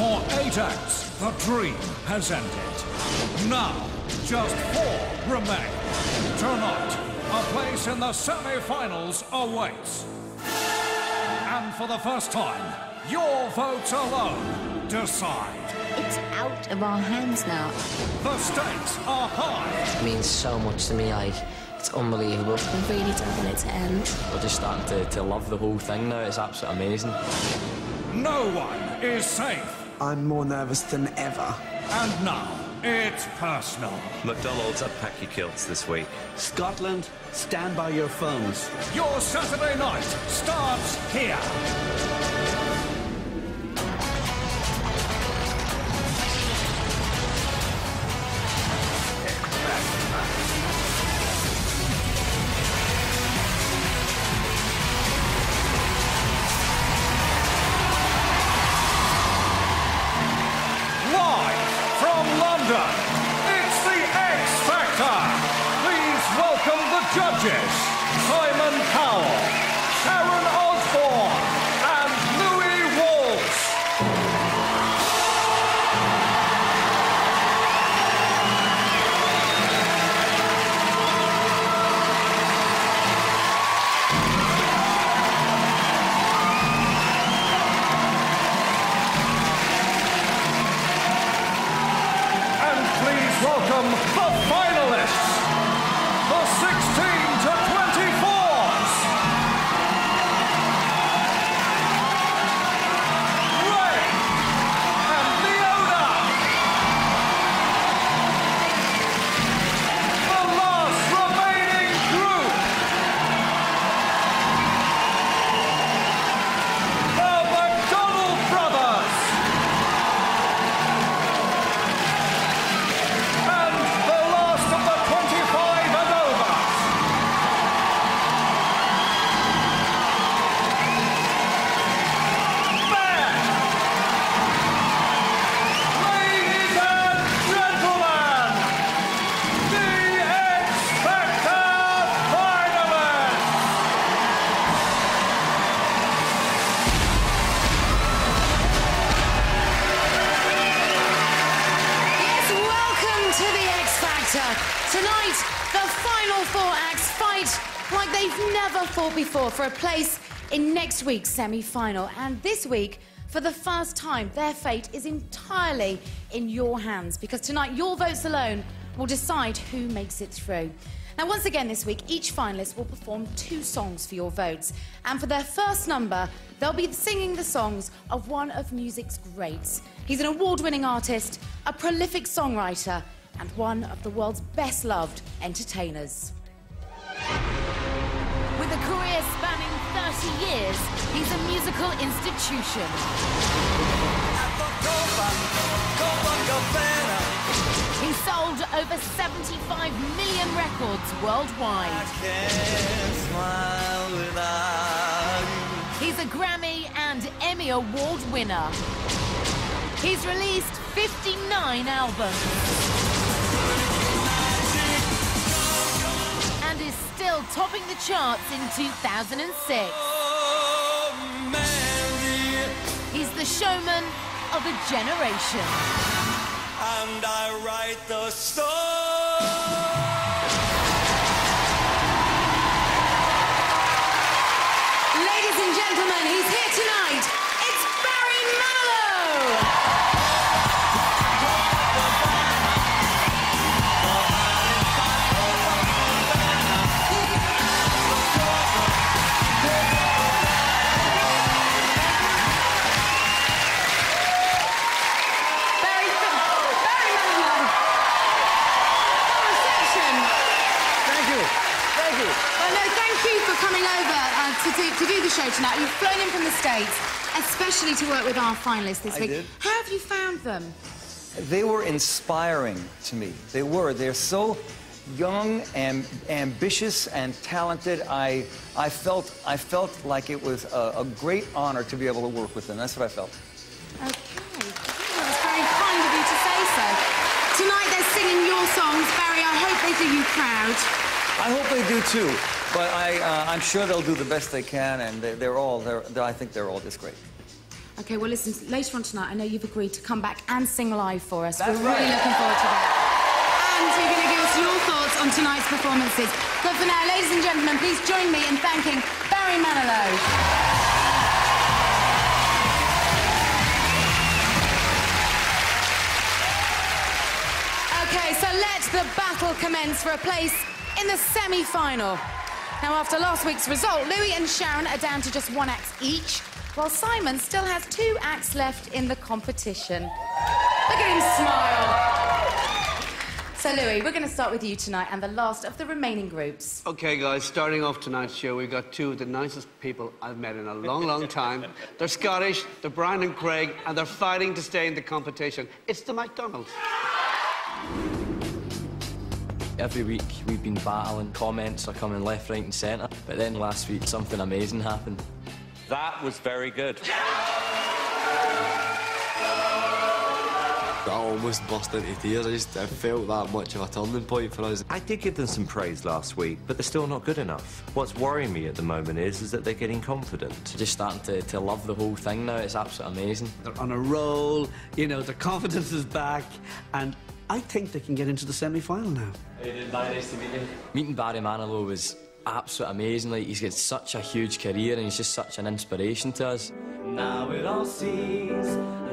For eight acts, the dream has ended. Now, just four remain. Tonight, a place in the semi-finals awaits. And for the first time, your votes alone decide. It's out of our hands now. The stakes are high. It means so much to me, like, it's unbelievable. I really don't want it to end. We're just starting to, to love the whole thing now. It's absolutely amazing. No one is safe. I'm more nervous than ever. And now, it's personal. McDonald's have pack your kilts this week. Scotland, stand by your phones. Your Saturday night starts here. Before for a place in next week's semi final. And this week, for the first time, their fate is entirely in your hands because tonight, your votes alone will decide who makes it through. Now, once again this week, each finalist will perform two songs for your votes. And for their first number, they'll be singing the songs of one of music's greats. He's an award winning artist, a prolific songwriter, and one of the world's best loved entertainers. With a career spanning 30 years, he's a musical institution. He sold over 75 million records worldwide. He's a Grammy and Emmy Award winner. He's released 59 albums. And is still topping the charts in 2006. He's the showman of a generation. and I write the song. Ladies and gentlemen, he's here tonight. To work with our finalists this I week. did. How have you found them? They were inspiring to me. They were. They're so young and ambitious and talented. I, I, felt, I felt like it was a, a great honor to be able to work with them. That's what I felt. Okay. That was very kind of you to say so. Tonight they're singing your songs. Barry, I hope they do you proud. I hope they do too. But I, uh, I'm sure they'll do the best they can, and they're, they're all, they're, they're, I think they're all just great. Okay, well, listen, later on tonight, I know you've agreed to come back and sing live for us. That's We're really looking forward to that. And you're going to give us your thoughts on tonight's performances. But for now, ladies and gentlemen, please join me in thanking Barry Manilow. Okay, so let the battle commence for a place in the semi-final. Now, after last week's result, Louis and Sharon are down to just one act each, while Simon still has two acts left in the competition. Look at him smile. So, Louis, we're going to start with you tonight and the last of the remaining groups. Okay, guys, starting off tonight's show, we've got two of the nicest people I've met in a long, long time. They're Scottish, they're Brian and Craig, and they're fighting to stay in the competition. It's the McDonald's. Every week we've been battling, comments are coming left, right and centre. But then last week something amazing happened. That was very good. I almost burst into tears. I just I felt that much of a turning point for us. I did give them some praise last week, but they're still not good enough. What's worrying me at the moment is, is that they're getting confident. Just starting to, to love the whole thing now. It's absolutely amazing. They're on a roll, you know, their confidence is back, and I think they can get into the semi final now. Hey, nice to meet you. Meeting Barry Manilow was absolutely amazing. Like he's got such a huge career and he's just such an inspiration to us. Now it all seems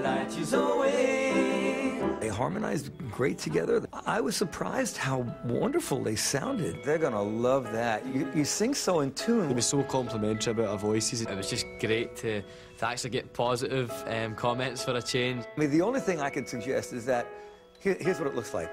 light years away. They harmonized great together. I was surprised how wonderful they sounded. They're gonna love that. You, you sing so in He tune. was so complimentary about our voices. It was just great to, to actually get positive um, comments for a change. I mean, the only thing I could suggest is that here, here's what it looks like.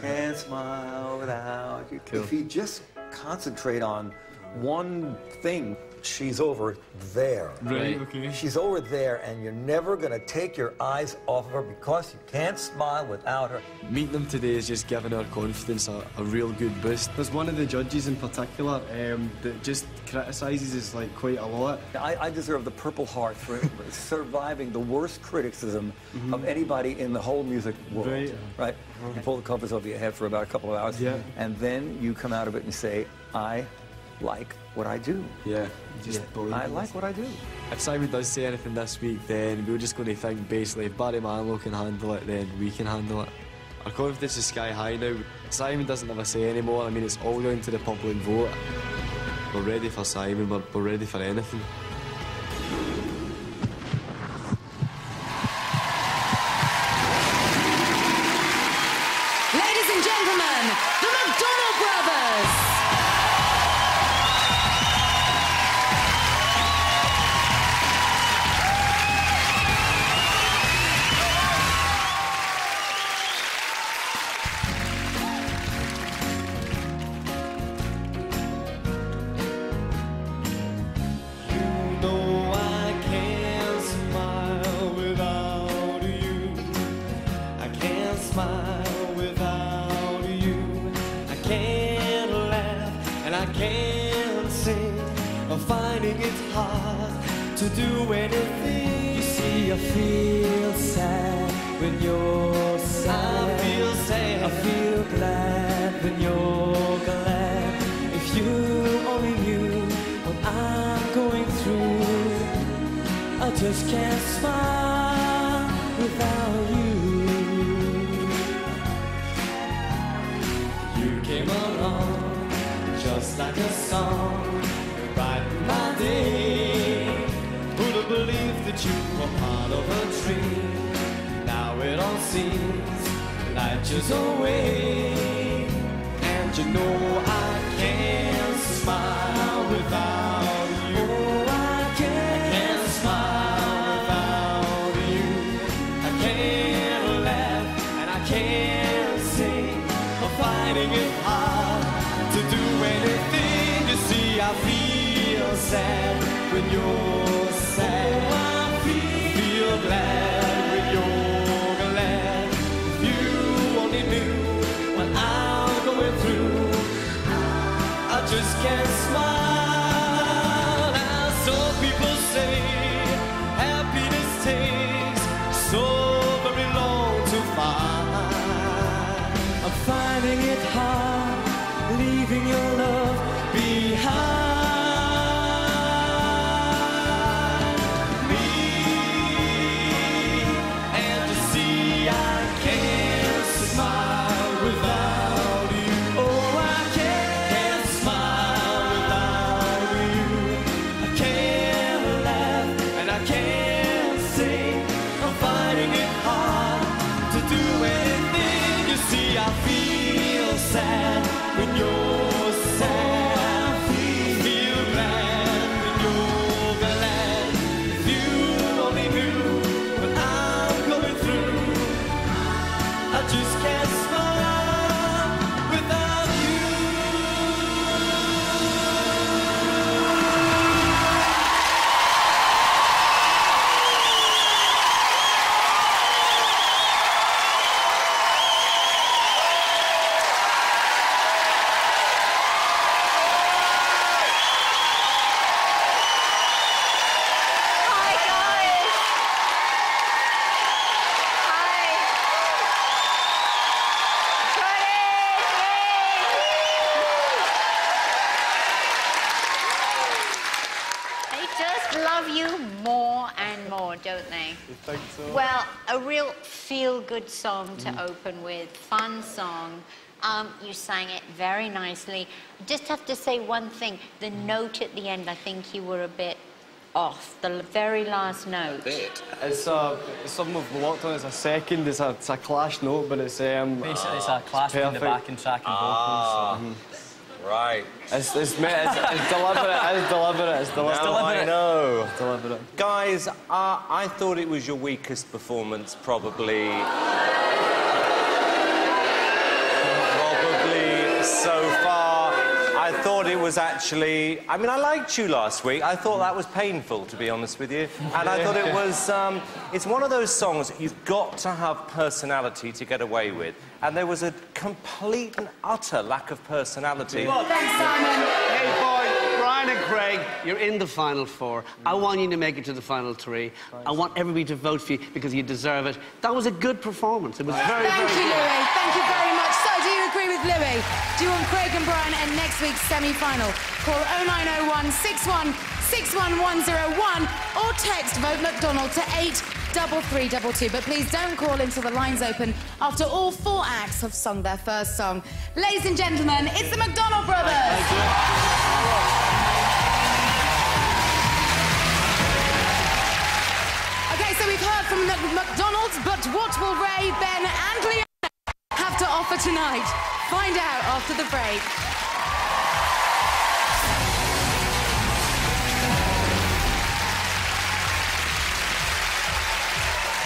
Can't smile without you. If you just concentrate on one thing, she's over there. Right, okay. She's over there, and you're never gonna take your eyes off of her because you can't smile without her. Meeting them today is just giving our confidence a, a real good boost. There's one of the judges in particular um, that just criticises us like quite a lot. I, I deserve the Purple Heart for surviving the worst criticism of anybody in the whole music world. Right. Right? You pull the covers over your head for about a couple of hours, Yeah. and then you come out of it and say, I like what I do. Yeah, just believe I in like what I do. If Simon does say anything this week, then we're just going to think basically if Barry Manilow can handle it, then we can handle it. Our confidence is sky high now. Simon doesn't have a say anymore. I mean, it's all down to the public vote. We're ready for Simon. We're, we're ready for anything. Do anything. You see, I feel sad when you're sad. I feel sad. I feel glad when you're glad. If you only knew what I'm going through, I just can't smile seems light years away, and you know I can't smile without you. Oh, I can't smile without you. I can't laugh and I can't sing. I'm finding it hard to do anything. You see, I feel sad when you're I can't smile. Sad feel-good song to open with, fun song. Um, you sang it very nicely. Just have to say one thing: the note at the end. I think you were a bit off. The very last note. It's uh, it's something we've worked on. It's a second. It's a, it's a clash note, but it's um. Basically, it's a clash between the backing track and Ah. vocals. Right. It's it's, me- it's, it's deliberate. It's deliberate. It's deliberate. Now I know. It's deliberate. Guys, uh, I thought it was your weakest performance, probably. probably so far. I thought it was actually. I mean, I liked you last week. I thought that was painful, to be honest with you. And I thought it was. Um, it's one of those songs that you've got to have personality to get away with. And there was a complete and utter lack of personality. Thanks, Simon. Hey, boy, Brian and Craig, you're in the final four. I want you to make it to the final three. I want everybody to vote for you because you deserve it. That was a good performance. It was very, Thank very you, good. Louis. Thank you very with Louis? Do you want Craig and Brian and next week's semi-final? Call 0901 61 61101 or text Vote McDonald to 83322. But please don't call until the lines open after all four acts have sung their first song. Ladies and gentlemen, it's the McDonald Brothers. Okay, so we've heard from the McDonald's, but what will Ray, Ben, and Leon have to offer tonight? Find out after the break.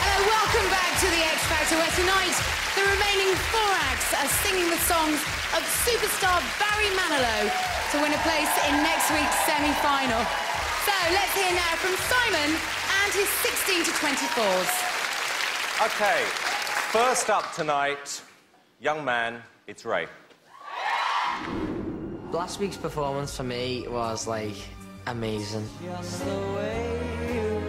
Hello, welcome back to the X Factor, where tonight the remaining four acts are singing the songs of superstar Barry Manilow to win a place in next week's semi-final. So let's hear now from Simon and his 16 to 24s. Okay, first up tonight, young man, it's Ray. Last week's performance for me was like amazing. Just the way you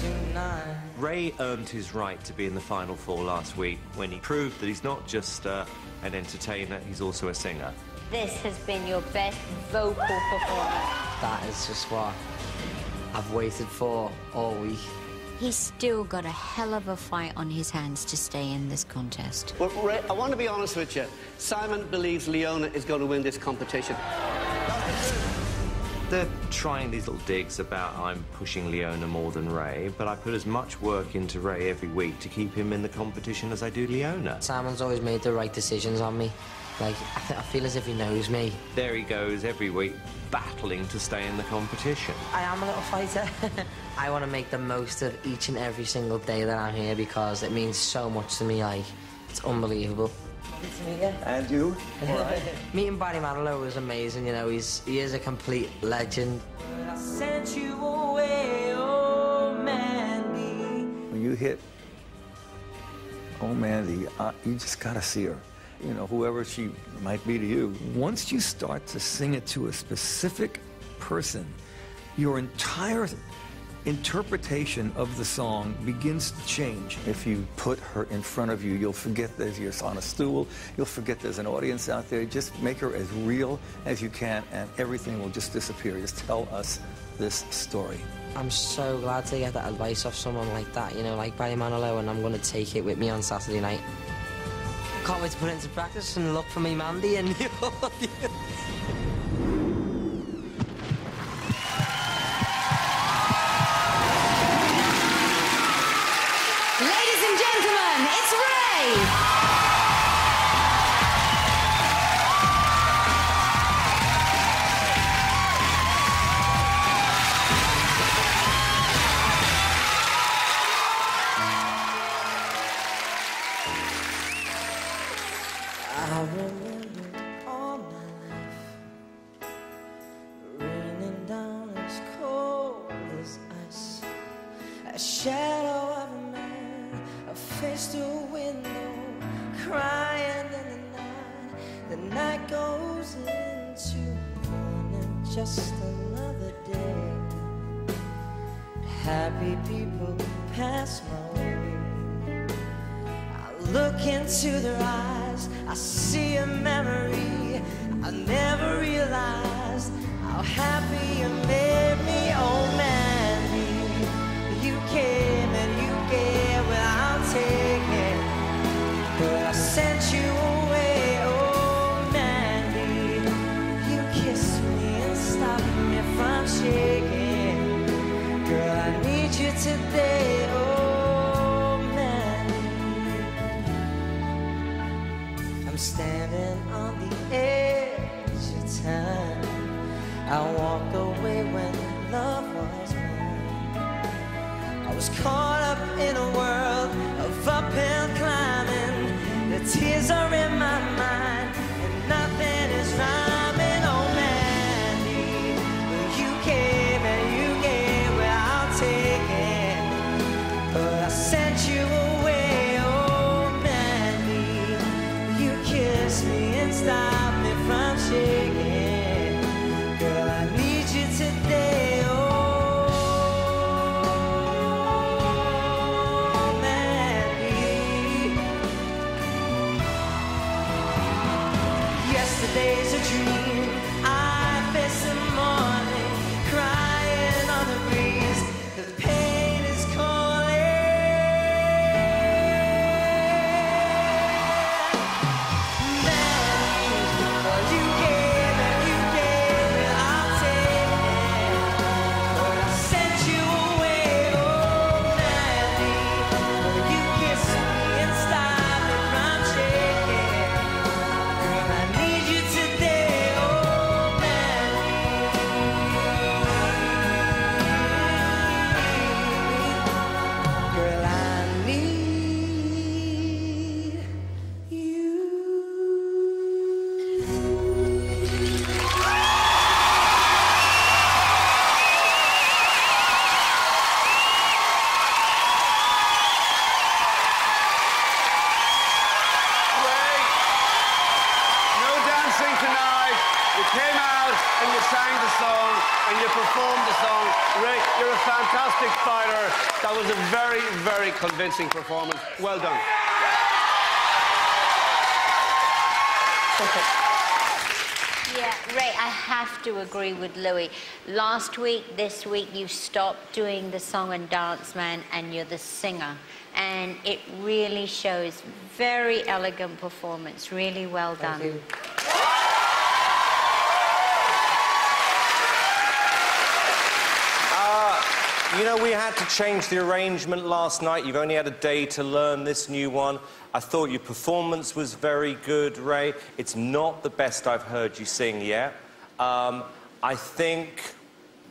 tonight. Ray earned his right to be in the final four last week when he proved that he's not just uh, an entertainer, he's also a singer. This has been your best vocal performance. That is just what I've waited for all week. He's still got a hell of a fight on his hands to stay in this contest. Well, Ray, I want to be honest with you. Simon believes Leona is going to win this competition. They're trying these little digs about I'm pushing Leona more than Ray, but I put as much work into Ray every week to keep him in the competition as I do Leona. Simon's always made the right decisions on me. Like, I, th- I feel as if he knows me. There he goes every week, battling to stay in the competition. I am a little fighter. I want to make the most of each and every single day that I'm here because it means so much to me. Like, it's unbelievable. And you? Meeting Barry Manilow was amazing. You know, he's he is a complete legend. I sent you away, oh Mandy. When you hit Oh Mandy, uh, you just gotta see her. You know, whoever she might be to you. Once you start to sing it to a specific person, your entire interpretation of the song begins to change. If you put her in front of you, you'll forget that you're on a stool, you'll forget there's an audience out there. Just make her as real as you can, and everything will just disappear. Just tell us this story. I'm so glad to get that advice off someone like that, you know, like Barry Manilow, and I'm going to take it with me on Saturday night. Can't wait to put it into practice and look for me, Mandy, and the audience. I walked away when love was mine. I was caught up in a world of uphill climbing. The tears are in my tonight. You came out and you sang the song and you performed the song. Ray, you're a fantastic fighter. That was a very, very convincing performance. Well done. Yeah, Ray, I have to agree with Louis. Last week, this week, you stopped doing the song and dance man and you're the singer. And it really shows very elegant performance. Really well done. Uh, you know, we had to change the arrangement last night. You've only had a day to learn this new one. I thought your performance was very good, Ray. It's not the best I've heard you sing yet. Um, I think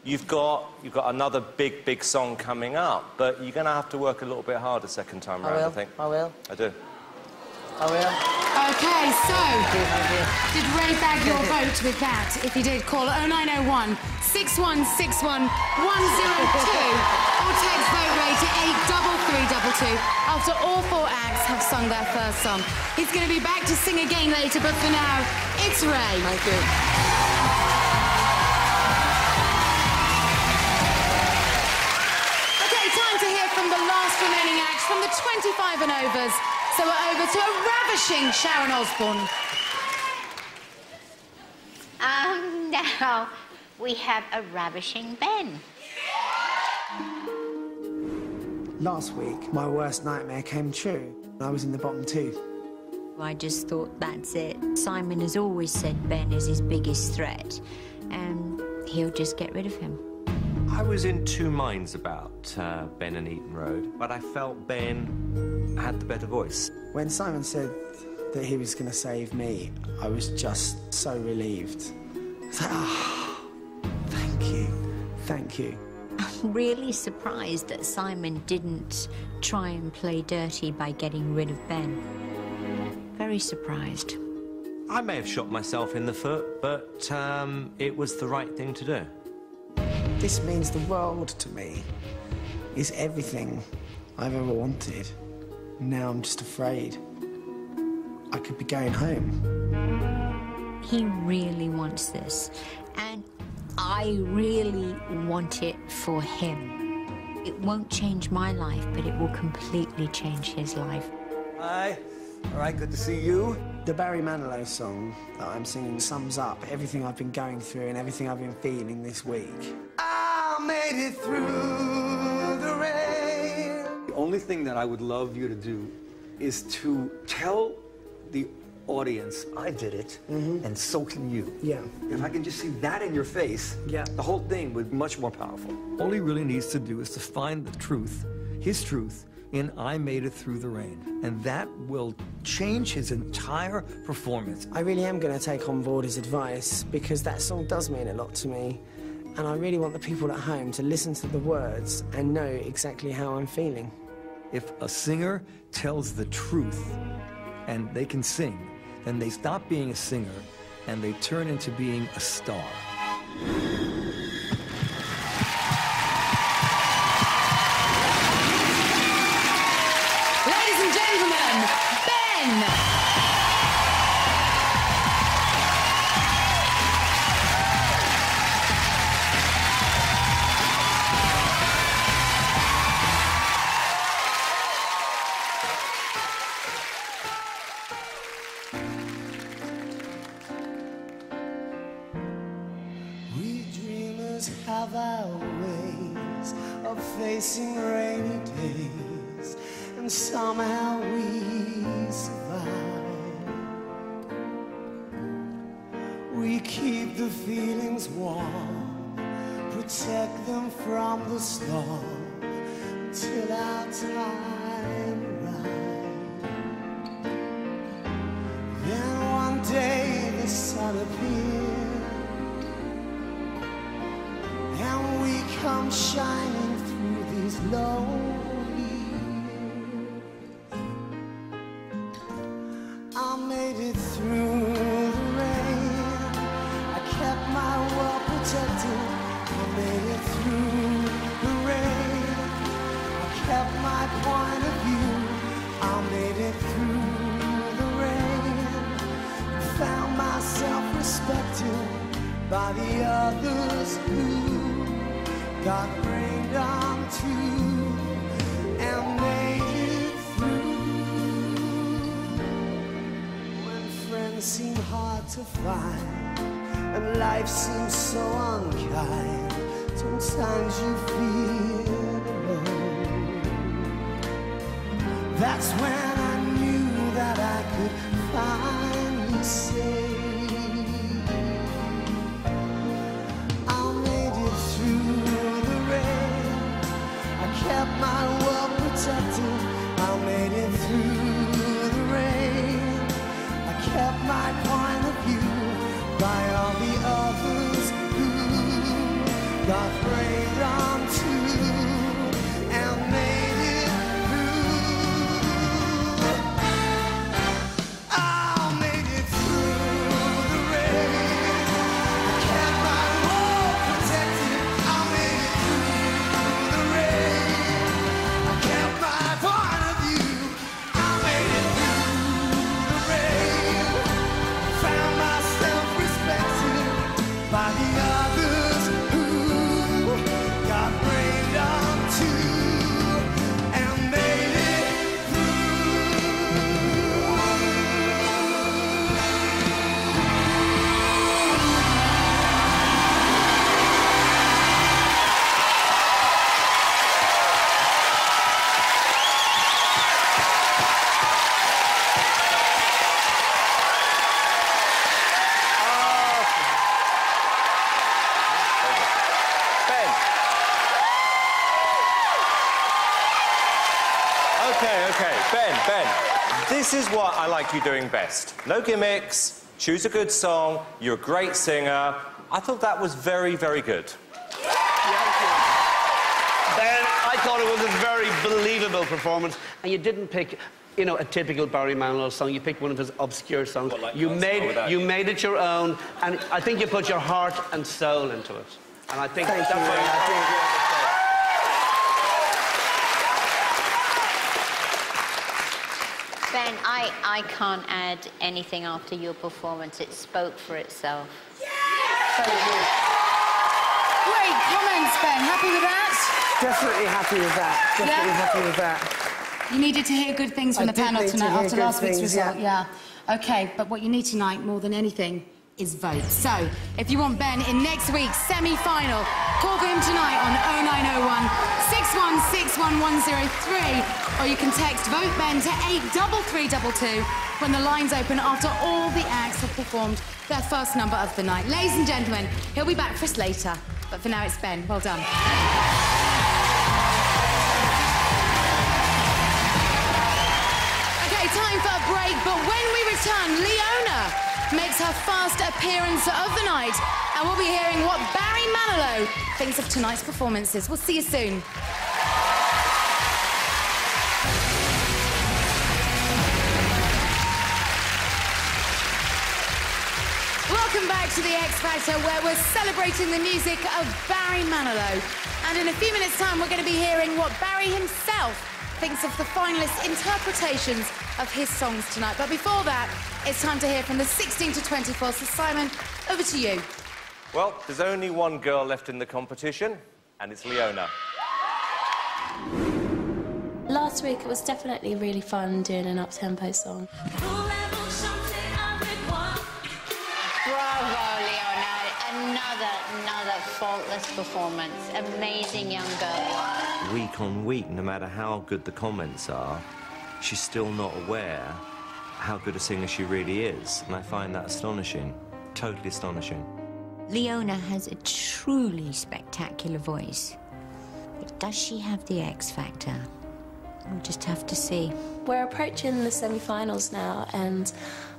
you've got, you've got another big, big song coming up, but you're going to have to work a little bit harder second time I around, I will. think. I will. I do. Oh, I will. Okay, so did Ray bag your vote with that? If he did, call 0901 6161 102 or text vote Ray to 83322 after all four acts have sung their first song. He's going to be back to sing again later, but for now, it's Ray. Thank you. Okay, time to hear from the last remaining acts from the 25 and overs. So we're over to a ravishing Sharon Osbourne. Um, now we have a ravishing Ben. Last week, my worst nightmare came true. I was in the bottom two. I just thought that's it. Simon has always said Ben is his biggest threat, and he'll just get rid of him. I was in two minds about uh, Ben and Eton Road, but I felt Ben had the better voice. When Simon said that he was going to save me, I was just so relieved. It's like, ah, thank you, thank you. I'm really surprised that Simon didn't try and play dirty by getting rid of Ben. Very surprised. I may have shot myself in the foot, but um, it was the right thing to do. This means the world to me. is everything I've ever wanted. Now I'm just afraid. I could be going home. He really wants this. And I really want it for him. It won't change my life, but it will completely change his life. Hi. All right, good to see you. The Barry Manilow song that I'm singing sums up everything I've been going through and everything I've been feeling this week. I made it through the rain. The only thing that I would love you to do is to tell the audience, I did it, mm-hmm. and so can you. Yeah. If I can just see that in your face, Yeah. the whole thing would be much more powerful. All he really needs to do is to find the truth, his truth, in I Made It Through the Rain. And that will change his entire performance. I really am going to take on board his advice because that song does mean a lot to me. And I really want the people at home to listen to the words and know exactly how I'm feeling. If a singer tells the truth and they can sing, then they stop being a singer and they turn into being a star. Of facing rainy days, and somehow we survive. We keep the feelings warm, protect them from the storm till our time arrives. Then one day the sun appears. And we come shining the others who got rained on too and made it through. When friends seem hard to find and life seems so unkind, sometimes you feel alone. That's when I knew that I could finally say. What I like you doing best. No gimmicks, choose a good song, you're a great singer. I thought that was very, very good. Ben, I thought it was a very believable performance, and you didn't pick, you know, a typical Barry Manilow song. You picked one of his obscure songs. you Can't made Smile you You. made it your own, and I think you put your heart and soul into it. And I think Thank that's you, what Ray. I Ben, I, I can't add anything after your performance. It spoke for itself. So good. Great comments, Ben. Happy with that? Definitely happy with that. Definitely Yeah? happy with that. You needed to hear good things from I the panel need to tonight after good last week's things, result. yeah. Yeah. Okay, but what you need tonight more than anything is vote. So, if you want Ben in next week's semi-final, call for him tonight on 0901 6161103, or you can text vote Ben to 83322 when the lines open after all the acts have performed their first number of the night. Ladies and gentlemen, he'll be back for us later, but for now it's Ben. Well done. Okay, time for a break, but when we return, Leona makes her first appearance of the night, and we'll be hearing what Barry Manilow thinks of tonight's performances. We'll see you soon. Welcome back to the X Factor, where we're celebrating the music of Barry Manilow. And in a few minutes' time, we're going to be hearing what Barry himself thinks of the finalists' interpretations of his songs tonight. But before that, it's time to hear from the 16 to 24. So, Simon, over to you. Well, there's only one girl left in the competition, and it's Leona. Last week it was definitely really fun doing an up-tempo song. Faultless performance. Amazing young girl. Week on week, no matter how good the comments are, she's still not aware how good a singer she really is. And I find that astonishing. Totally astonishing. Leona has a truly spectacular voice. But does she have the X factor? We'll just have to see. We're approaching the semi-finals now, and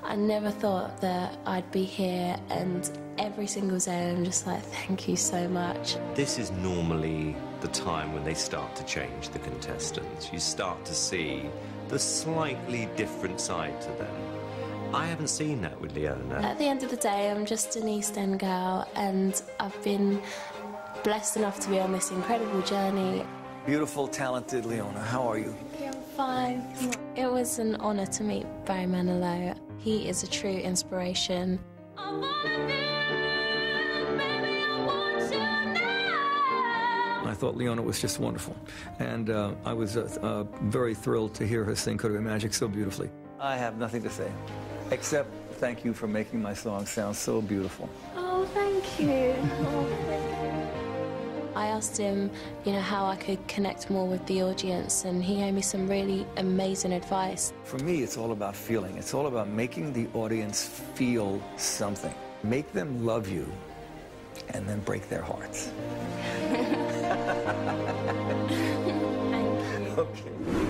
I never thought that I'd be here. And every single day, I'm just like, thank you so much. This is normally the time when they start to change the contestants. You start to see the slightly different side to them. I haven't seen that with Leona. At the end of the day, I'm just an East End girl, and I've been blessed enough to be on this incredible journey. Beautiful, talented Leona, how are you? I'm fine. It was an honour to meet Barry Manilow. He is a true inspiration. I thought Leona was just wonderful. And uh, I was uh, uh, very thrilled to hear her sing Could It Be Magic so beautifully. I have nothing to say, except thank you for making my song sound so beautiful. Oh, thank you. Oh, thank you. I asked him, you know, how I could connect more with the audience, and he gave me some really amazing advice. For me, it's all about feeling. It's all about making the audience feel something. Make them love you, and then break their hearts. Okay. Ladies and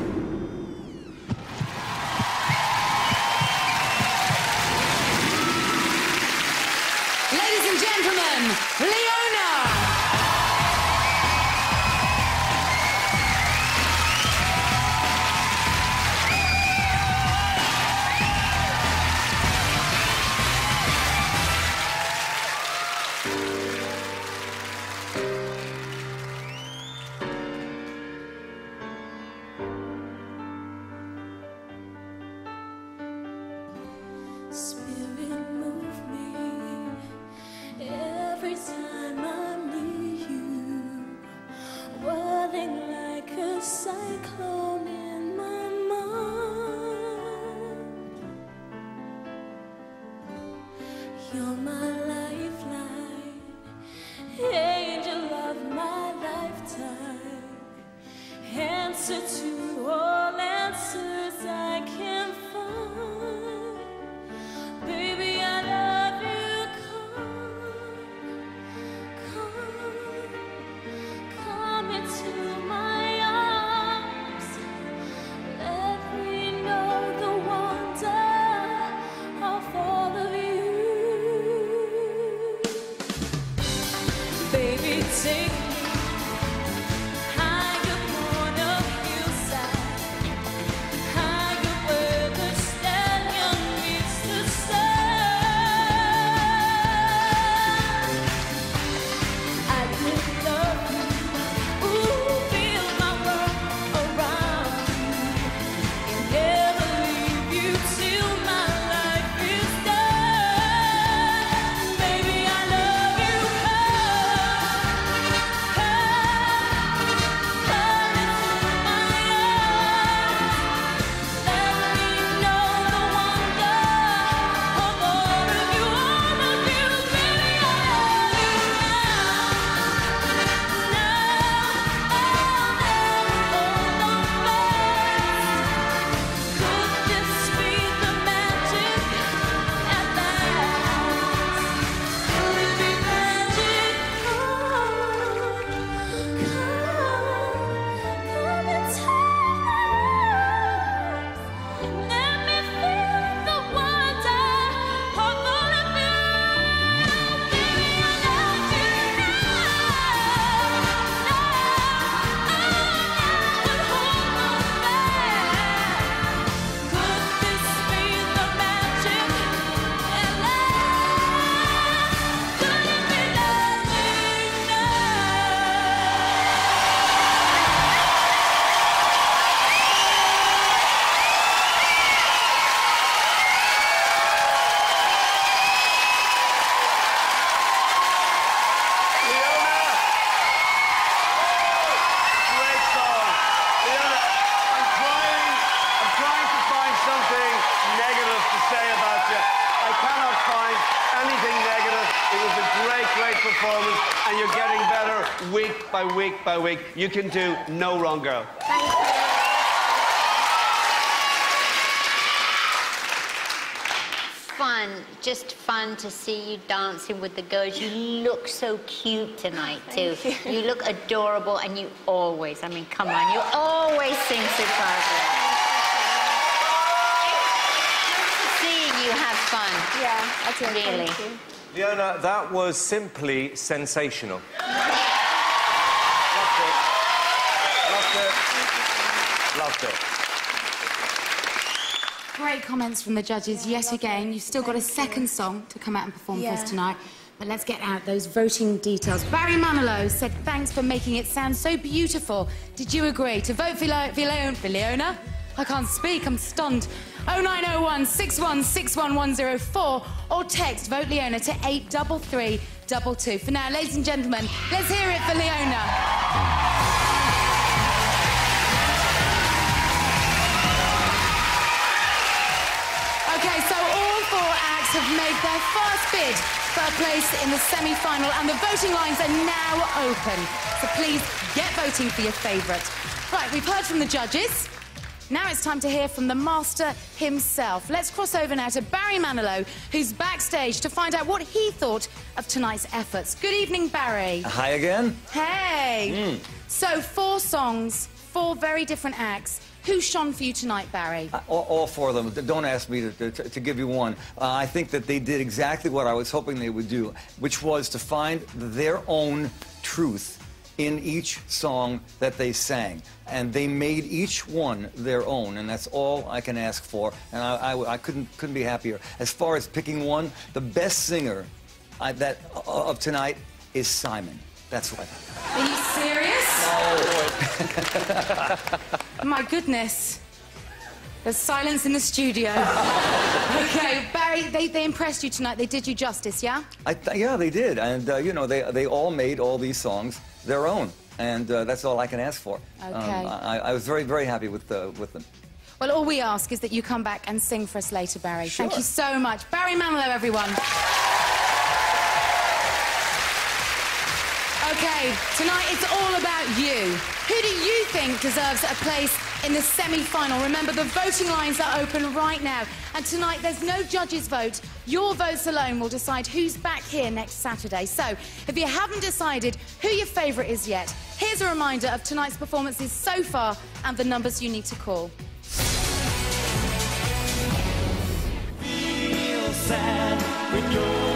by week. You can do no wrong, girl. Fun, just fun to see you dancing with the girls. You look so cute tonight, too. Thank You look adorable, and you always, I mean, come on, you always sing superbly. Seeing you have fun. Yeah, I do. Really. Leona, that was simply sensational. It. Loved it. Great comments from the judges yet again. You've still got a second song to come out and perform for us tonight. But let's get out those voting details. Barry Manilow said thanks for making it sound so beautiful. Did you agree to vote for Lo- for for Leona? I can't speak, I'm stunned. 0901 6161104 or text vote Leona to 83322. For now, ladies and gentlemen, let's hear it for Leona. Have made their first bid for a place in the semi-final and the voting lines are now open. So please get voting for your favourite. Right, we've heard from the judges. Now it's time to hear from the master himself. Let's cross over now to Barry Manilow, who's backstage to find out what he thought of tonight's efforts. Good evening, Barry. Hi again. Hey. Hmm. So, four songs, four very different acts. Who shone for you tonight, Barry? Uh, all, all four of them. Don't ask me to, to, to give you one. Uh, I think that they did exactly what I was hoping they would do, which was to find their own truth in each song that they sang. And they made each one their own, and that's all I can ask for. And I, I, I couldn't, couldn't be happier. As far as picking one, the best singer I, that, uh, of tonight is Simon. That's what. Are you serious? No. My goodness. There's silence in the studio. okay, Barry, they, they impressed you tonight. They did you justice, yeah? I th- yeah, they did, and uh, you know, they they all made all these songs their own, and uh, that's all I can ask for. Um, Okay. I, I was very very happy with uh, with them. Well, all we ask is that you come back and sing for us later, Barry. Thank you so much. Barry Manilow, everyone. Okay, tonight it's all about you. Who do you think deserves a place in the semi-final? Remember, the voting lines are open right now. And tonight there's no judges' vote. Your votes alone will decide who's back here next Saturday. So, if you haven't decided who your favourite is yet, here's a reminder of tonight's performances so far and the numbers you need to call. feel sad when you're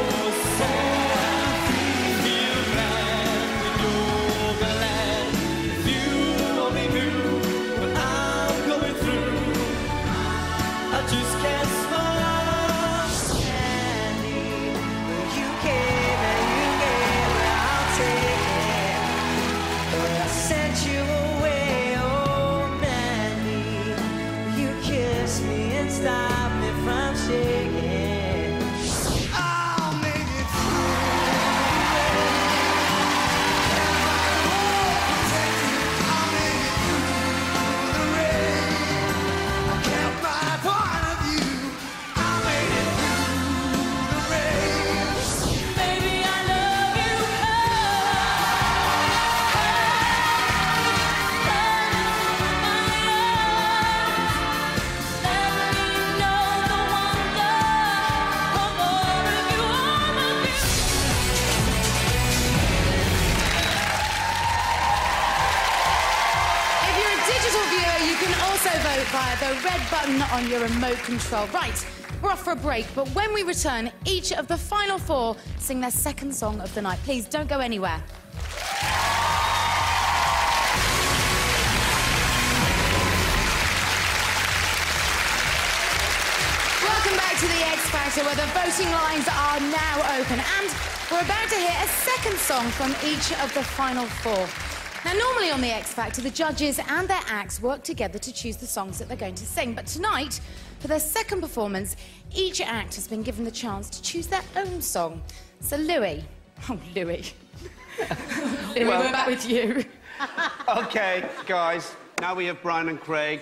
button on your remote control. Right, we're off for a break, but when we return, each of the final four sing their second song of the night. Please don't go anywhere. Welcome back to the X Factor, where the voting lines are now open, and we're about to hear a second song from each of the final four. Now, normally on the X Factor, the judges and their acts work together to choose the songs that they're going to sing. But tonight, for their second performance, each act has been given the chance to choose their own song. So, Louis, oh Louis, Louis, Well- we're back with you. Okay, guys, now we have Brian and Craig.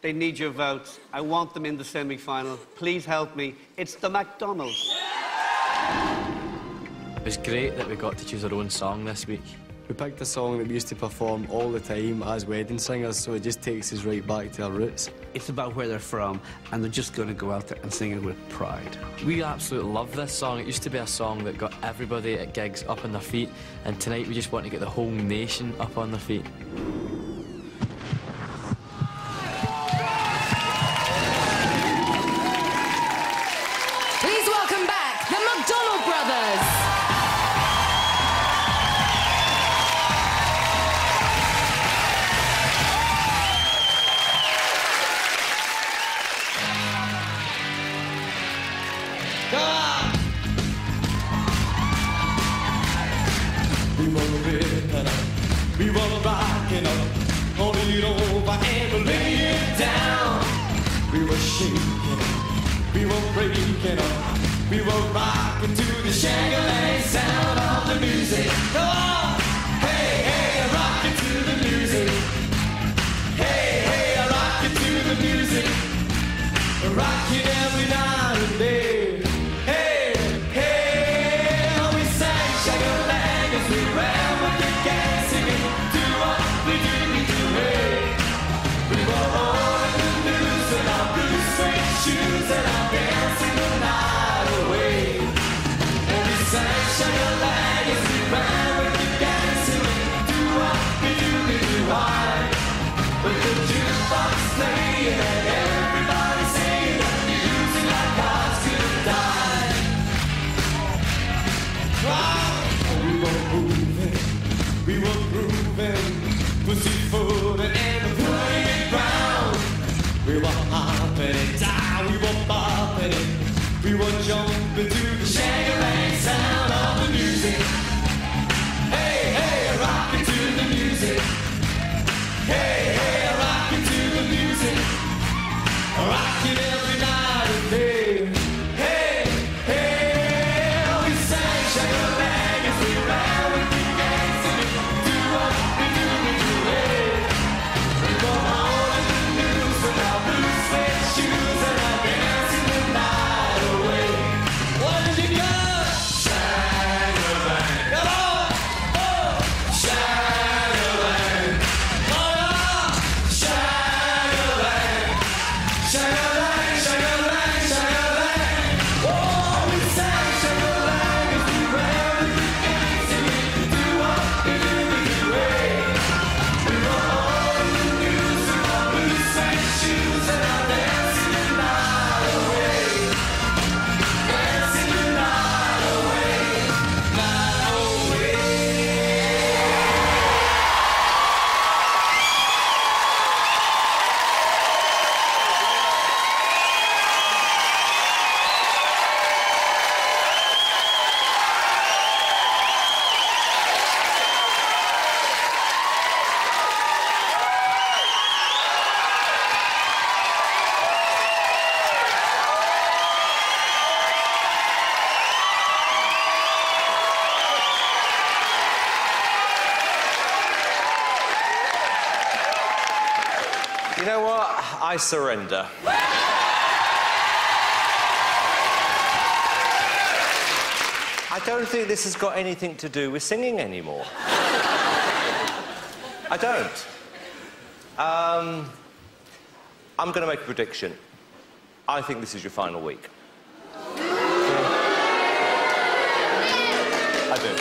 They need your votes. I want them in the semi-final. Please help me. It's the MacDonald's. It was great that we got to choose our own song this week. We picked a song that we used to perform all the time as wedding singers, so it just takes us right back to our roots. It's about where they're from, and they're just going to go out there and sing it with pride. We absolutely love this song. It used to be a song that got everybody at gigs up on their feet, and tonight we just want to get the whole nation up on their feet. Breaking up, we were rocking to the Shang-a-Lang sound of the music. Come we were jumping to the Shang-a-Lang sound of the music. Hey, hey, rocking to the music. Hey, I surrender. I don't think this has got anything to do with singing anymore. I don't. Um, I'm going to make a prediction. I think this is your final week. I do.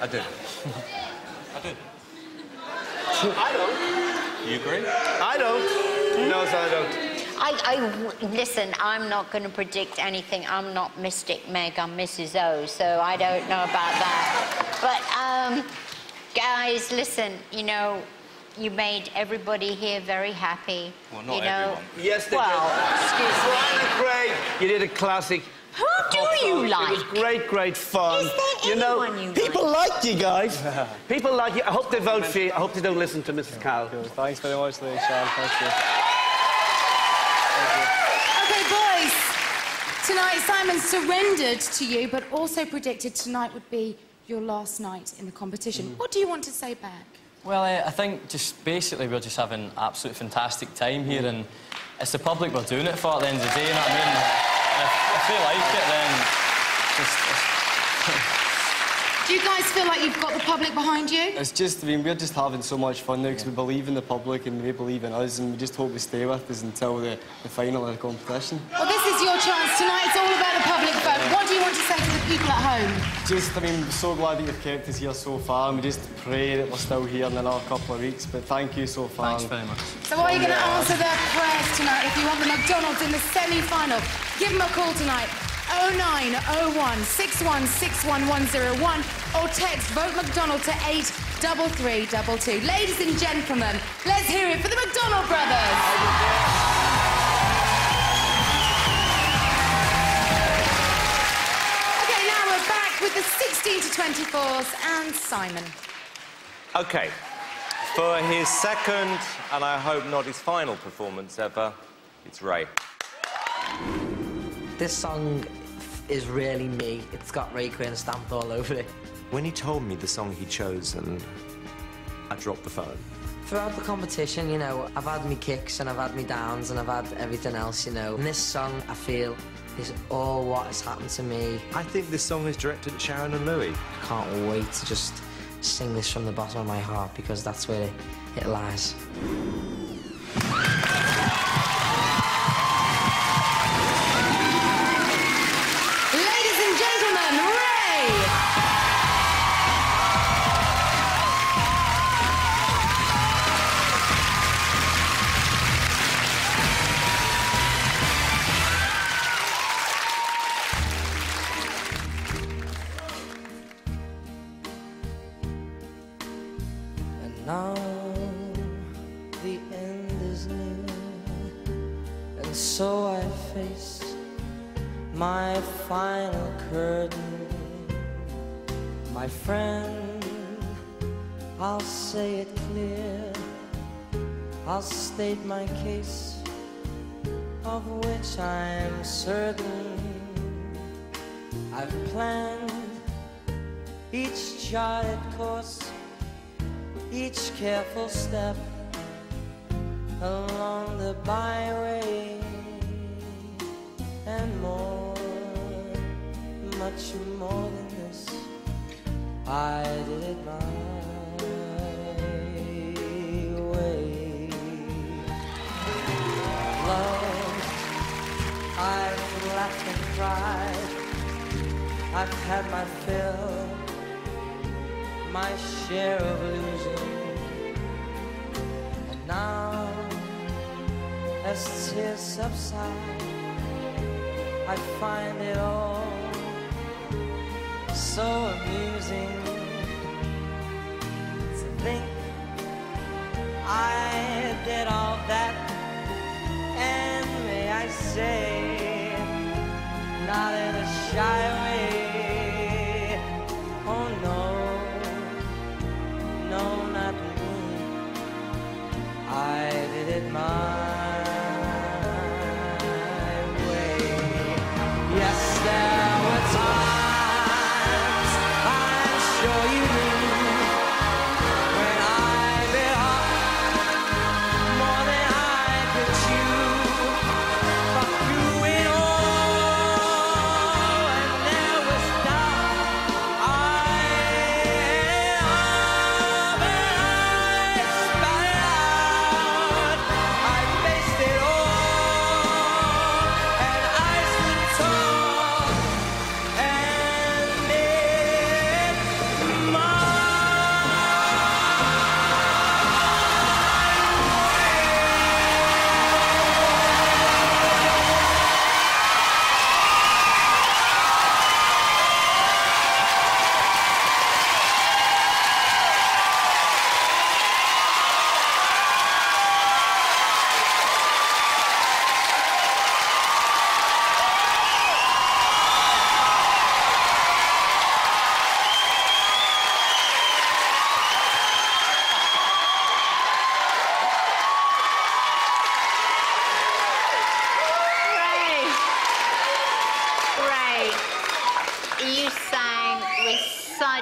I do. I do. I don't. You agree? I don't. No, so I don't. I, I, listen. I'm not going to predict anything. I'm not Mystic Meg. I'm Mrs. O. So I don't know about that. But um, guys, listen. You know, you made everybody here very happy. Well, not you know. everyone. Yes, they well, did. excuse me. Brian Craig, you did a classic. Who do you like? It like? was great, great fun. Is there you know, anyone you people like? you guys. people like you. I hope they vote for you. I hope they don't listen to Mrs. Cal. Thanks very much, Lee, Sean. Thank you. Okay, boys. Tonight, Simon surrendered to you, but also predicted tonight would be your last night in the competition. What do you want to say back? Well, uh, I think just basically we're just having an absolute fantastic time here, and it's the public we're doing it for at the end of the day. You know what I mean? If, if like it, then just. It's, Do you guys feel like you've got the public behind you? It's just, I mean, we're just having so much fun now because we believe in the public and they believe in us, and we just hope they stay with us until the, the final of the competition. Well, this is your chance tonight. It's all about the public vote. What do you want to say to the people at home? Just, I mean, we're so glad that you've kept us here so far, and we just pray that we're still here in another couple of weeks. But thank you so far. Thanks very much. So are you going to answer their prayers tonight if you want the MacDonald's in the semi-final? Give them a call tonight. 0901 6161101 or text Vote MacDonald to 83322. Ladies and gentlemen, let's hear it for the MacDonald brothers. Okay, now we're back with the 16 to 24s and Simon. Okay. For his second, and I hope not his final performance ever, it's Ray. This song is really me. It's got Ray Quinn stamped all over it. When he told me the song he chose, and I dropped the phone. Throughout the competition, you know, I've had me kicks and I've had me downs and I've had everything else, you know. And this song, I feel, is all what has happened to me. I think this song is directed at Sharon and Louis. I can't wait to just sing this from the bottom of my heart because that's where it, it lies. Careful step along the byway and more, much more than this. I did it my way. Love, I've laughed and cried. I've had my fill my share of losing. Now, as tears subside, I find it all so amusing to think I did all that, and may I say, not in a shy way.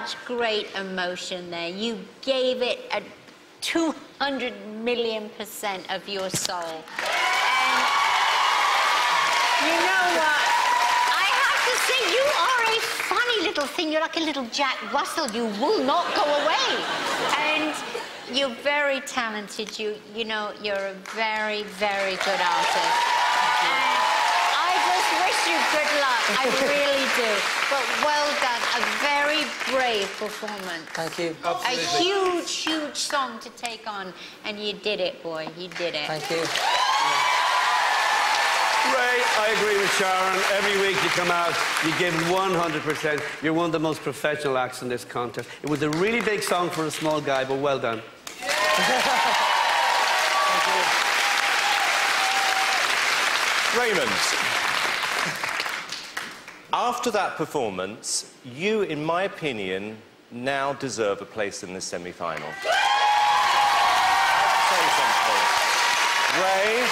Such great emotion there. You gave it a 200 million percent of your soul. And you know what? I have to say, you are a funny little thing. You're like a little Jack Russell. You will not go away. And you're very talented. You, you know, you're a very, very good artist. Good luck. I really do. But well done. A very brave performance. Thank you. Absolutely. A huge, huge song to take on. And you did it, boy. You did it. Thank you. Ray, I agree with Sharon. Every week you come out, you give 100%. You're one of the most professional acts in this contest. It was a really big song for a small guy, but well done. Raymond, after that performance, you, in my opinion, now deserve a place in the semi-final. Ray,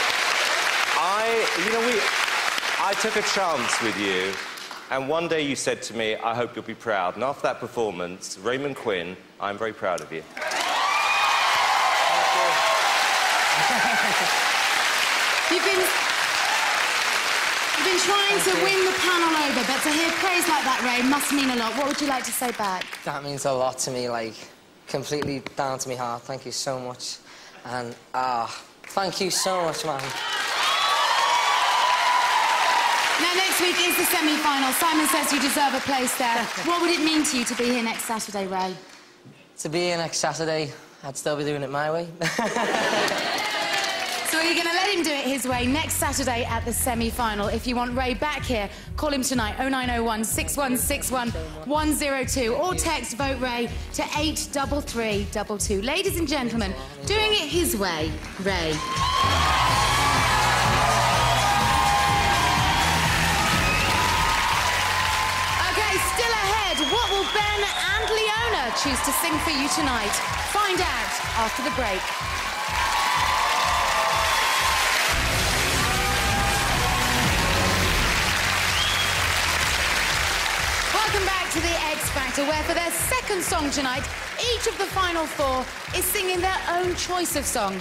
I, you know, we, I took a chance with you, and one day you said to me, I hope you'll be proud. And after that performance, Raymond Quinn, I'm very proud of you. You've been, you've been trying to win the panel over, but to hear praise like that, Ray, must mean a lot. What would you like to say back? That means a lot to me, like, completely down to my heart. Thank you so much. And, ah, thank you so much, man. Now, next week is the semi-final. Simon says you deserve a place there. what would it mean to you to be here next Saturday, Ray? To be here next Saturday, I'd still be doing it my way. So are you going to let him do it his way next Saturday at the semi-final? If you want Ray back here, call him tonight, 0901 6161 102, or text Vote Ray to 83322. Ladies and gentlemen, doing it his way, Ray. Okay, still ahead. What will Ben and Leona choose to sing for you tonight? Find out after the break. Factor, where for their second song tonight, each of the final four is singing their own choice of song.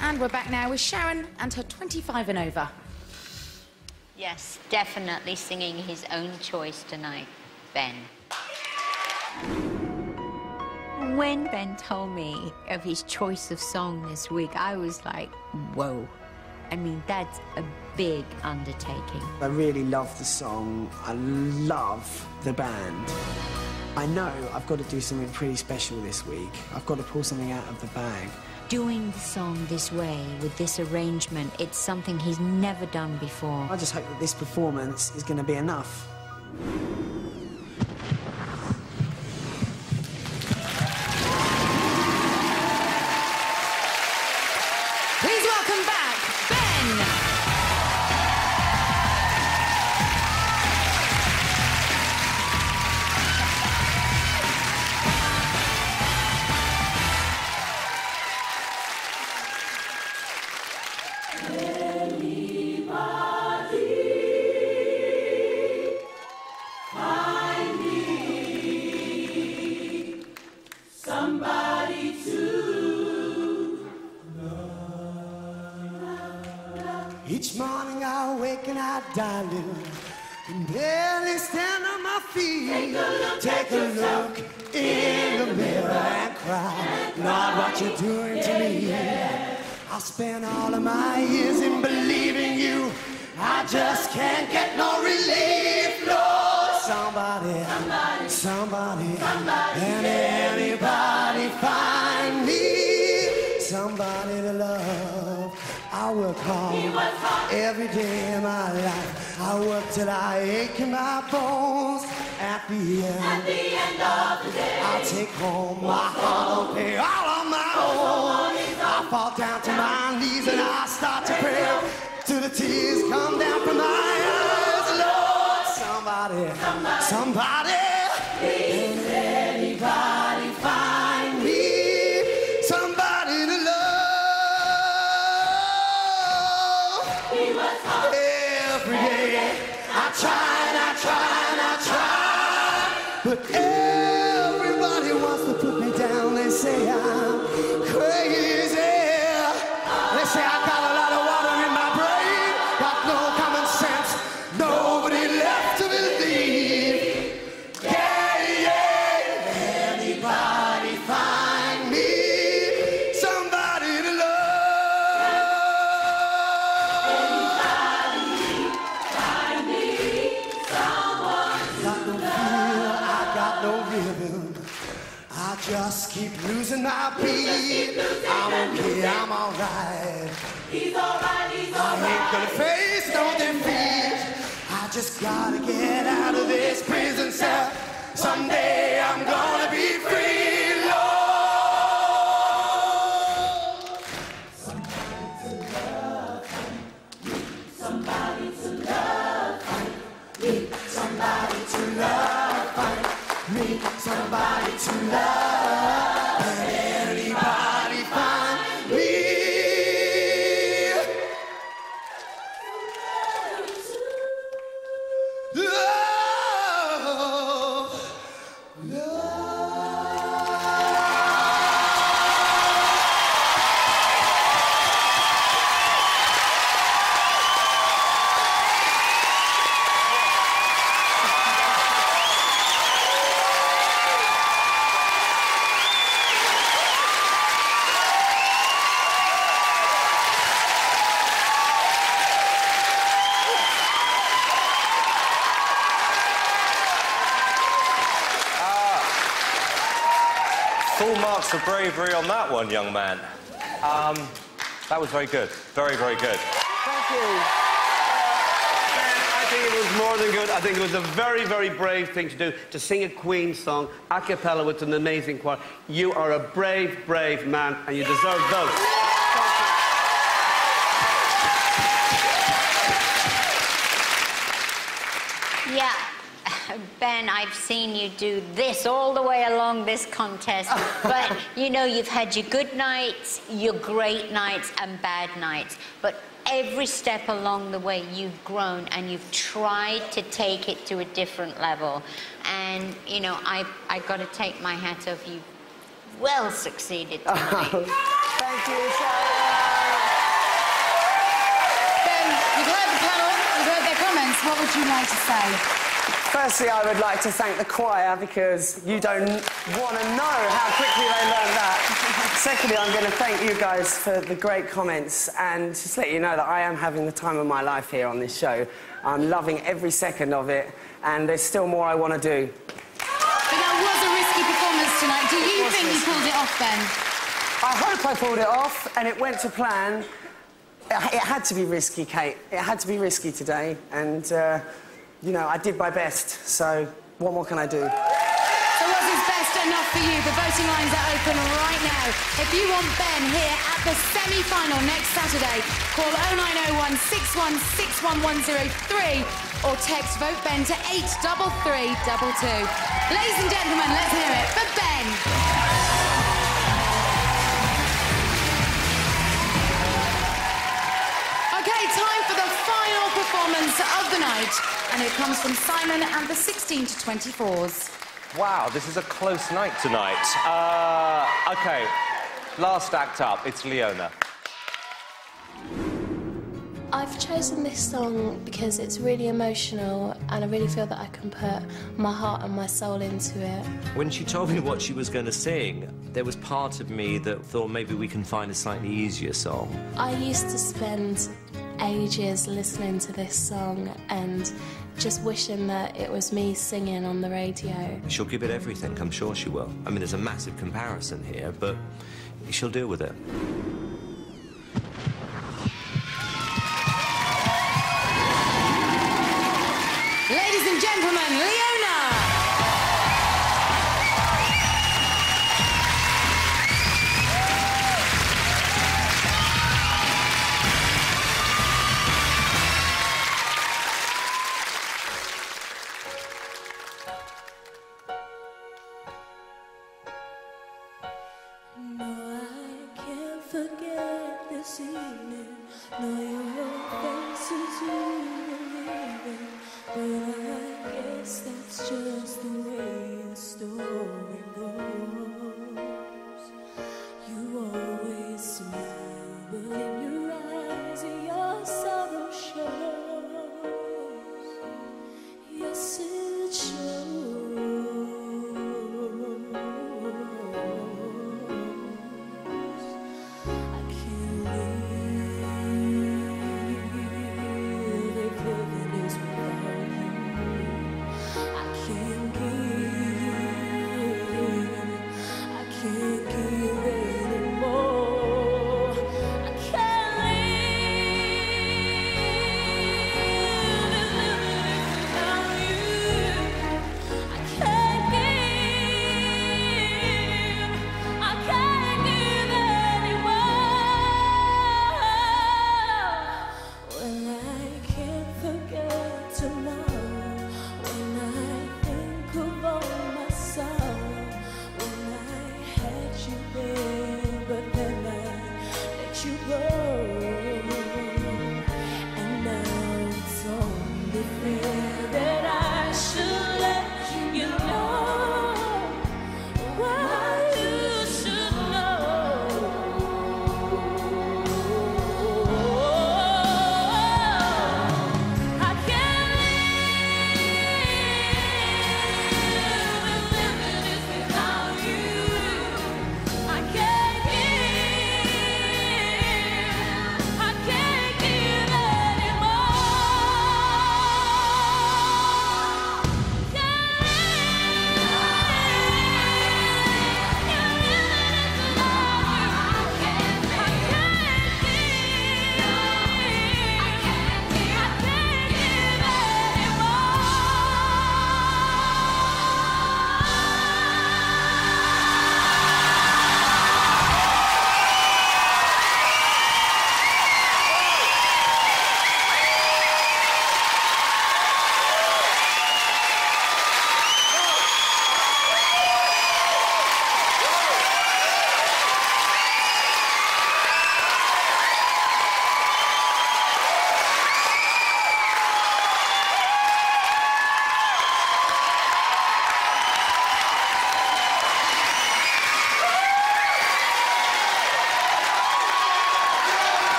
And we're back now with Sharon and her 25 and over. Yes, definitely singing his own choice tonight, Ben. When Ben told me of his choice of song this week, I was like, whoa. I mean, that's a big undertaking. I really love the song. I love the band. I know I've got to do something pretty special this week. I've got to pull something out of the bag. Doing the song this way, with this arrangement, it's something he's never done before. I just hope that this performance is going to be enough. Each morning I wake and I dilute and barely stand on my feet. Take a look Take a look in the mirror and cry, Lord, what you're doing to me? I spent all of my years in believing you. I just can't get no relief, Lord. Somebody, somebody, and anybody find me somebody to love. I work hard every day of my life. I work till I ache in my bones. At the end, At the end of the day, I'll take home my holiday all on my own. I fall down to my knees and I start to pray till the tears come down from my eyes. Lord, somebody, somebody, can gonna face no defeat. I just gotta get out of this prison cell. Someday I'm gonna be free, on young man. Um, that was very good. Very, very good. Thank you. I think it was more than good. I think it was a very, very brave thing to do, to sing a Queen song a cappella with an amazing choir. You are a brave, brave man, and you deserve those. Ben, I've seen you do this all the way along this contest. but, you know, you've had your good nights, your great nights, and bad nights. But every step along the way, you've grown and you've tried to take it to a different level. And, you know, I, I've got to take my hat off. You well succeeded tonight. Thank you, Ben, you've heard the panel, you've heard their comments. What would you like to say? Firstly, I would like to thank the choir because you don't want to know how quickly they learned that. Secondly, I'm going to thank you guys for the great comments and just let you know that I am having the time of my life here on this show. I'm loving every second of it, and there's still more I want to do. But that was a risky performance tonight. Do you think you pulled it off, Ben? I hope I pulled it off and it went to plan. It it had to be risky, Kate. It had to be risky today, and uh, you know I did my best. So what more can I do? So was his best enough for you? The voting lines are open right now. If you want Ben here at the semi-final next Saturday, call 0901 6161103 or text vote Ben to 83322. Ladies and gentlemen, let's hear it for Ben. Performance of the night, and it comes from Simon and the 16 to 24s. Wow, this is a close night tonight. Uh, okay, last act up. It's Leona. I've chosen this song because it's really emotional and I really feel that I can put my heart and my soul into it. When she told me what she was going to sing, there was part of me that thought maybe we can find a slightly easier song. I used to spend ages listening to this song and just wishing that it was me singing on the radio. She'll give it everything, I'm sure she will. I mean, there's a massive comparison here, but she'll deal with it. Ladies and gentlemen, Leona! No, I can't forget this evening. No,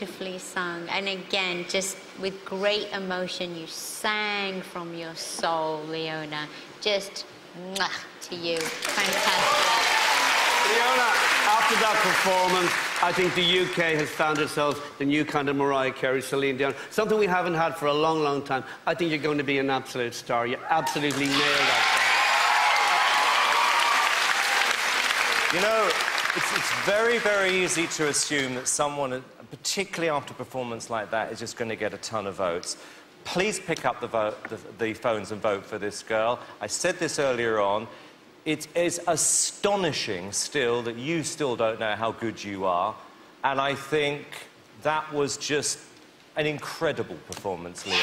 beautifully sung. And again, just with great emotion, you sang from your soul, Leona. Just mwah, to you. Fantastic. Leona, after that performance, I think the UK has found itself the new kind of Mariah Carey, Celine Dion, something we haven't had for a long, long time. I think you're going to be an absolute star. You absolutely nailed that. You know, it's, it's very, very easy to assume that someone, particularly after a performance like that, is just going to get a ton of votes. Please pick up the, vote, the, the phones and vote for this girl. I said this earlier on. It is astonishing still that you still don't know how good you are. And I think that was just an incredible performance, Leona.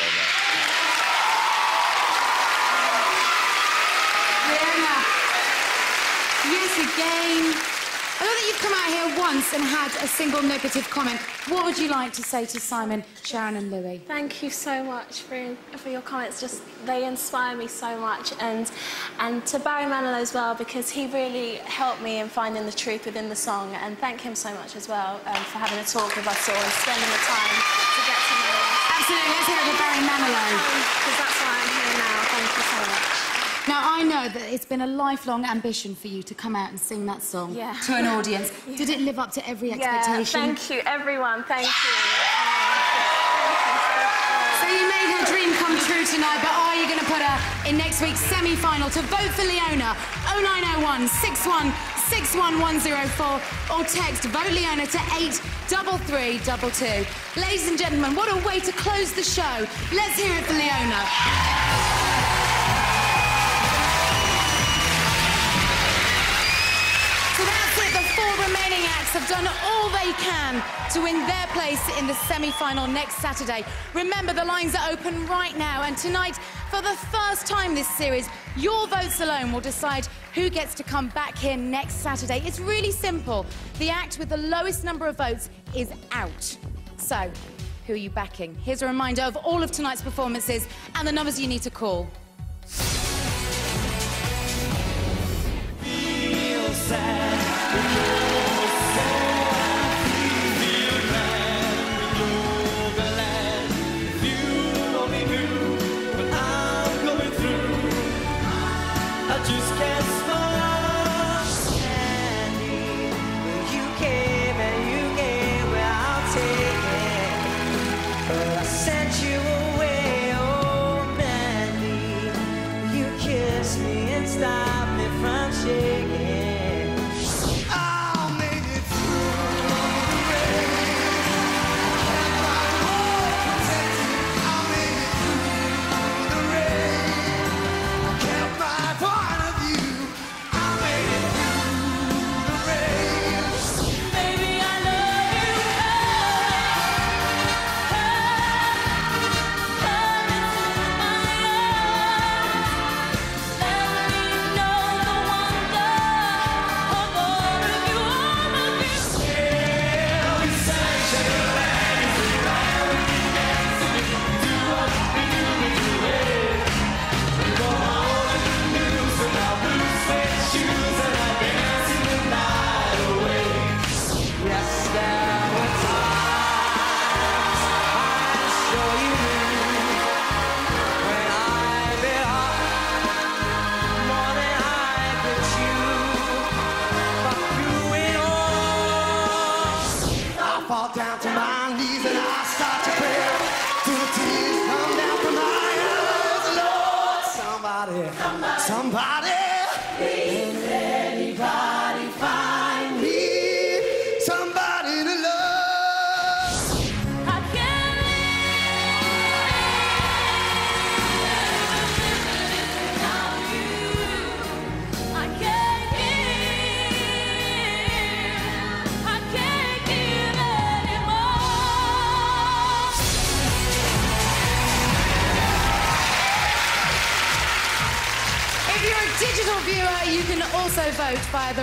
Leona, yes again. I know that you've come out here once and had a single negative comment. What would you like to say to Simon, Sharon and Louis? Thank you so much for, for your comments. Just they inspire me so much, and and to Barry Manilow as well because he really helped me in finding the truth within the song. And thank him so much as well um, for having a talk with us all and spending the time to get to know us. Absolutely, let's hear it for Barry Manilow. Because that's why I'm here now. Thank you. Now, I know that it's been a lifelong ambition for you to come out and sing that song Yeah. to an audience. Did it live up to every expectation? Yeah, thank you, everyone. Thank you. So you made her dream come true tonight, but are you going to put her in next week's semi-final to vote for Leona? 0901 61 61104 or text vote Leona to 83322. Ladies and gentlemen, what a way to close the show. Let's hear it for Leona. Remaining acts have done all they can to win their place in the semi-final next Saturday. Remember, the lines are open right now, and tonight, for the first time this series, your votes alone will decide who gets to come back here next Saturday. It's really simple. The act with the lowest number of votes is out. So, who are you backing? Here's a reminder of all of tonight's performances and the numbers you need to call. feel sad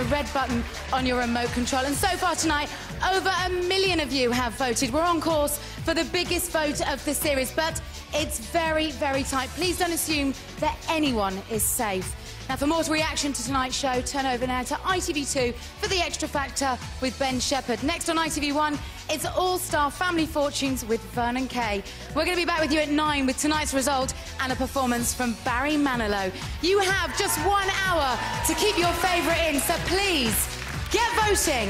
red button on your remote control. And so far tonight, over a million of you have voted. We're on course for the biggest vote of the series, but it's very, very tight. Please don't assume that anyone is safe. Now, for more reaction to tonight's show, turn over now to ITV2 for the Xtra Factor with Ben Shephard. Next on ITV1, it's All Star Family Fortunes with Vernon Kay. We're going to be back with you at 9 with tonight's result and a performance from Barry Manilow. You have just one hour to keep your favourite in, so please get voting